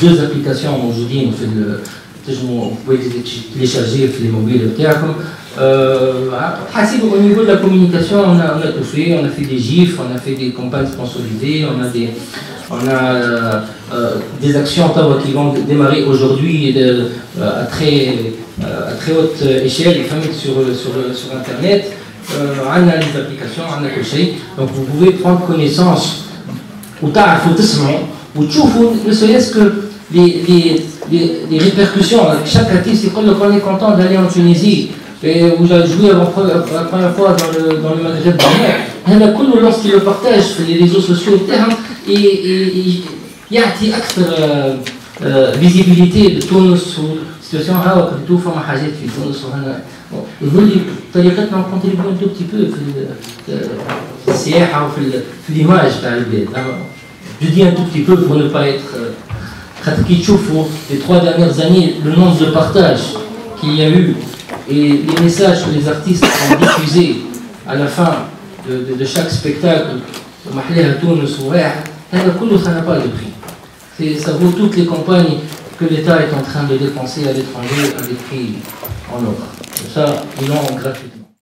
deux applications aujourd'hui on fait le vous pouvez télécharger les mobiles au niveau de la communication on a, on a tout fait on a fait des gifs on a fait des campagnes sponsorisées on a des on a des actions qui vont démarrer aujourd'hui à très à très haute échelle sur, sur, sur internet on a les applications on a tout ça donc vous pouvez prendre connaissance ou تعرفوا تسمعوا وتشوفوا ne serait-ce que les, les, les, les répercussions. Chaque artiste, c'est comme on est content d'aller en Tunisie et où j'ai joué la première fois dans le, dans le Maghreb d'Amérique. lorsqu'il le partage sur les réseaux sociaux et il y a أكثر فيزيبيليتي لتونس والسيتواسيون هاو كنتو فما حاجات في تونس وهنا يظل لي طريقتنا كونتريبيو تو بتي بو في السياحه وفي في ليماج تاع البلاد je dis un tout petit peu pour ne pas être les trois dernières années, le nombre de partages qu'il y a eu et les messages que les artistes ont diffusés à la fin de, de, de chaque spectacle, ça n'a pas de prix. Ça vaut toutes les campagnes que l'État est en train de dépenser à l'étranger à des prix en or. Ça, ils l'ont gratuitement.